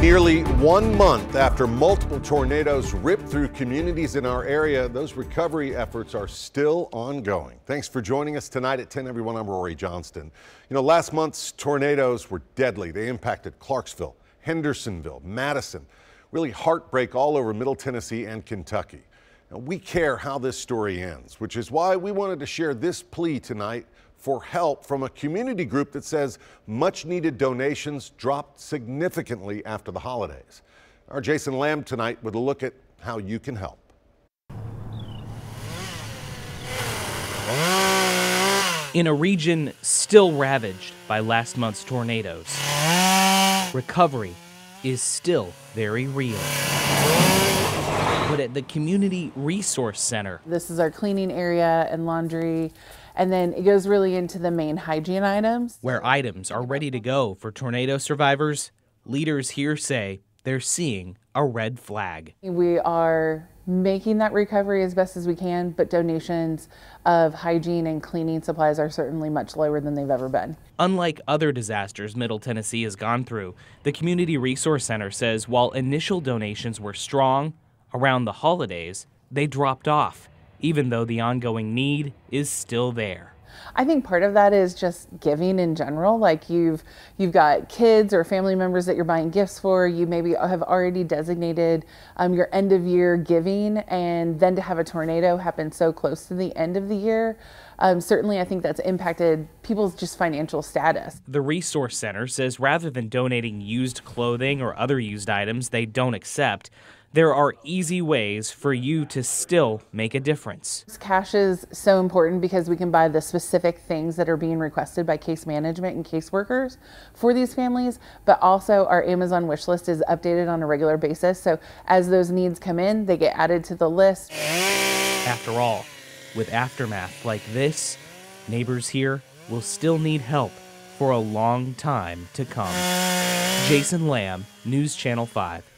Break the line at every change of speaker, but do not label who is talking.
Nearly one month after multiple tornadoes ripped through communities in our area, those recovery efforts are still ongoing. Thanks for joining us tonight at 10 everyone. I'm Rhori Johnston. You know, last month's tornadoes were deadly. They impacted Clarksville, Hendersonville, Madison, really heartbreak all over Middle Tennessee and Kentucky. Now, we care how this story ends, which is why we wanted to share this plea tonight for help from a community group that says much needed donations dropped significantly after the holidays. Our Jason Lamb tonight with a look at how you can help.
In a region still ravaged by last month's tornadoes, recovery is still very real. But at the Community Resource Center,
This is our cleaning area and laundry. And then it goes really into the main hygiene items.
where items are ready to go for tornado survivors, leaders here say they're seeing a red flag.
We are making that recovery as best as we can, but donations of hygiene and cleaning supplies are certainly much lower than they've ever been.
Unlike other disasters Middle Tennessee has gone through, the Community Resource Center says while initial donations were strong around the holidays, they dropped off, even though the ongoing need is still there.
I think part of that is just giving in general. Like you've you've got kids or family members that you're buying gifts for. You maybe have already designated um, your end of year giving, and then to have a tornado happen so close to the end of the year, um, certainly I think that's impacted people's just financial status.
The Resource Center says rather than donating used clothing or other used items they don't accept, there are easy ways for you to still make a difference.
Cash is so important because we can buy the specific things that are being requested by case management and caseworkers for these families, but also our Amazon wish list is updated on a regular basis. So as those needs come in, they get added to the list.
After all, with aftermath like this, neighbors here will still need help for a long time to come. Jason Lamb, News Channel 5.